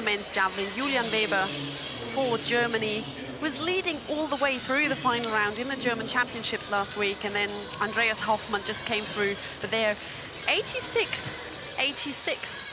The men's javelin. Julian Weber for Germany was leading all the way through the final round in the German championships last week. And then Andreas Hofmann just came through. But they're 86, 86.